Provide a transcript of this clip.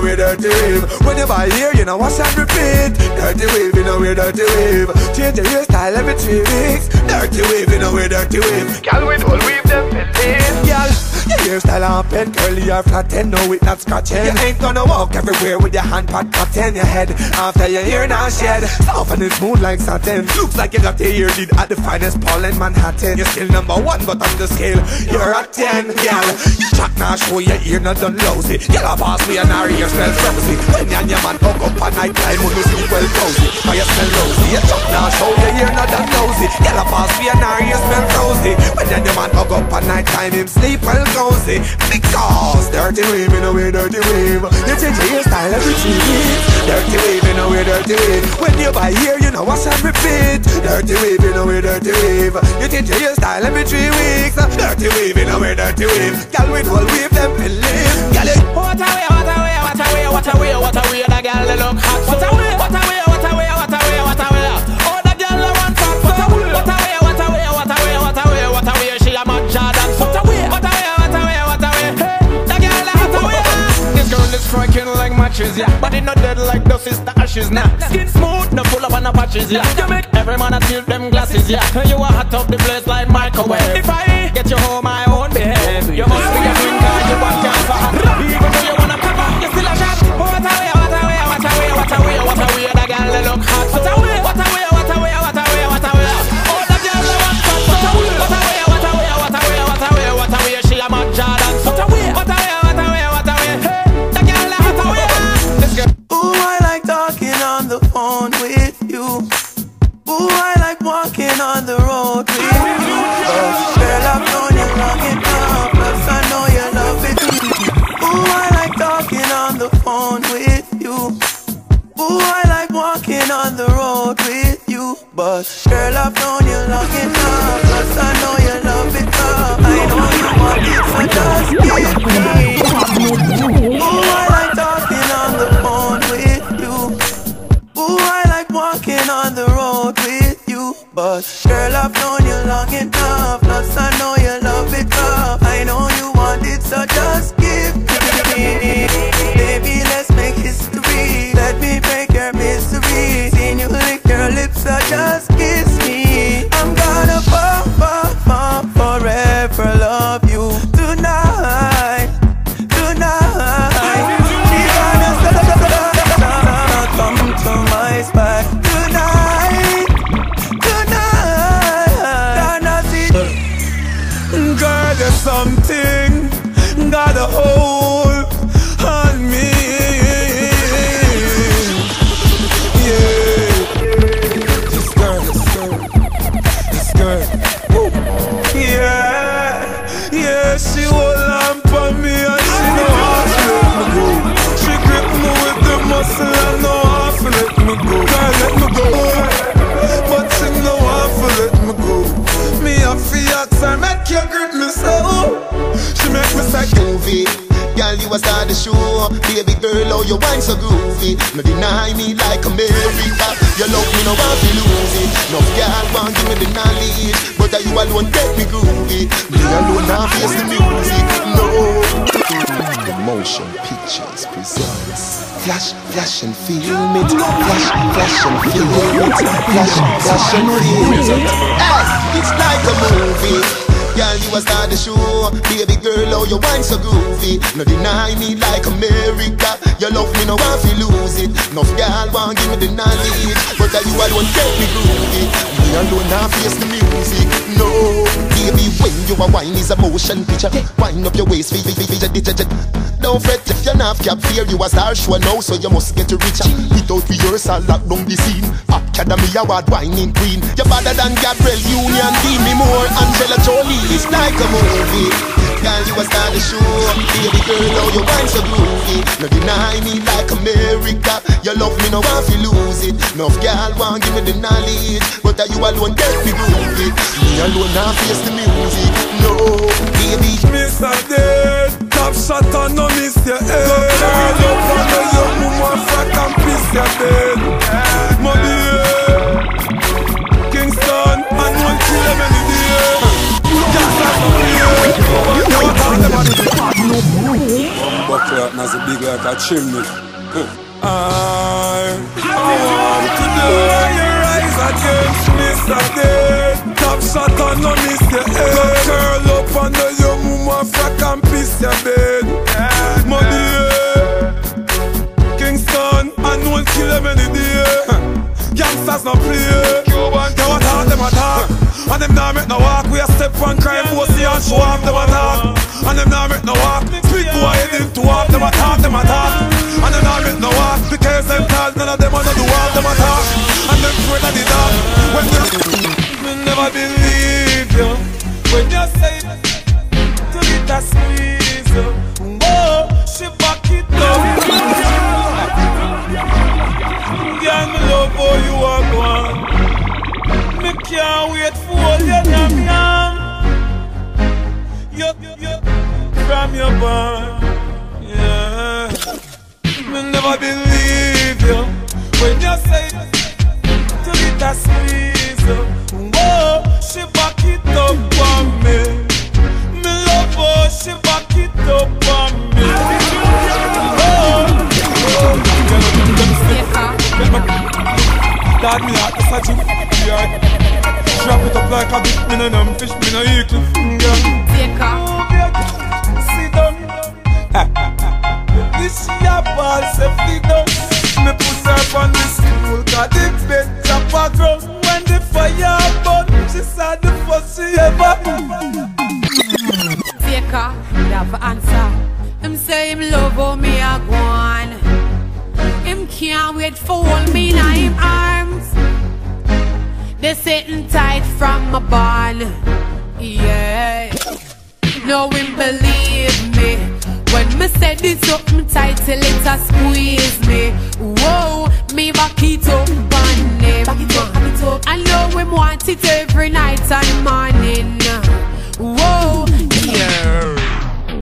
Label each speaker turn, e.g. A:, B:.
A: dirty wave. When you buy here, you know wash and repeat. Dirty wave, you know wear dirty wave. Change your hairstyle every three weeks. Dirty wave, you know wear dirty wave.
B: Gal with whole weave them eh, eh. filling.
A: Girl, your hairstyle on pen, curly or flatten, no it not scratching. You ain't gonna walk everywhere with your hand pot cotton your head after your hair now shed. Soft and smooth like satin. Looks like you got the ear did at the finest Paul in Manhattan. You're still number one, but on the scale, you're a ten, girl. Your chat now show your ear not done lousy. Girl, a boss we and our ear smell frozy. When you and your man hook up at night time, when you sleep well cozy, or you smell rosy. Your chat now show your ear not done lousy. Girl, a boss we and our ear smell frozy. When you and your man hook up at night time, him sleep well cozy. Because dirty wave in a way, dirty wave. You change your hairstyle every three weeks. Dirty wave in a way, dirty wave. When you buy here, you know wash and repeat. Dirty wave in a way, dirty wave. You change your hairstyle every three weeks. Dirty wave in a way, dirty wave. Girl with whole wave, them believe.
C: Like matches, yeah. Body not dead like the ashes, nah. Skin smooth, no full of no patches, yeah. You make every man a tilt them glasses, yeah. You a hot up the place like microwave. If I get you home, I won't behave. You must you. Girl,
D: I've known something got a hold on me. Yeah, this girl, this girl, this girl. Yeah, yeah, she will lamp on me and she know how to let me go. She grip me with the muscle and know how to let me go. Girl, let me go. But she know how to let me go. Me a fiat, I make you grip me
E: you a star the show. Baby girl, how you wine so groovy. No deny me like America. You love me, no want to lose it. No girl want give me the knowledge, but that you alone get me groovy. Me alone now face the music. No. Motion Pictures presents Flash, flash and film it Flash, flash and film it Flash, flash and film it Hey, it's like a movie Girl, you a star the show. Baby girl, how you wine so groovy No deny me like America. You love me, no want to lose it. No girl want give me the knowledge. But that you alone get me groovy alone now face the music. No, baby, when you a wine is a motion picture. Wind up your waist, feel, feel, feel, Don't fret if you're not cap fear You a star show now, so you must get richer. Without rehearsal, lock down the scene. Academy Award whining queen. You're better than Gabrielle Union Give me more. Angelina Jolie It's like a movie Girl, you a star the show. Baby girl, how you wine so groovy No deny me like America. You love me, no want to lose it. No girl want give me the knowledge But that you alone? Get me groovy. Me alone now face the music. No, baby.
D: Mr. Dead, top shot and no miss your head. Girl, up on the young woman, frack and piss your bed. Fear. You know what I'm about
F: Buckler, as a big like a chimney. I, I want to your eyes against me Saturday. Top shot and no miss your head. Go curl up under your mama frack and piss your bed. Money. Kingston, I know and kill them any day. Gangsters no play. And them nah make no walk. We a step on crime, pussy and show off them attack. And them nah make no walk. To a head into walk, them attack, them attack. And them nah make no walk. Because them tall, none of them wanna do walk, them attack. And them afraid of the dark. When they can't wait for you, yam yam. You, you, from your barn, yeah. Me never believe you when you say to it a squeeze. Oh, she back it up on me. Me love her, she back it up on me. Oh, oh, Dad, me like a like a bit, me no numb fish, me no yeah.
G: Take off.
F: Sit down. This year ball safety down. Me put her on the stool, got the bed top a ground. When the fire burn, she said the first she ever.
G: Take off. Me have answer. Him say him love how me a go on. Him can't wait for hold me in him arms. They sitting tight from my barn. Yeah. No one believe me. When me say this up, tight till it a squeeze me. Whoa, me back it up, back it up, back it up. I know him want it every night and morning.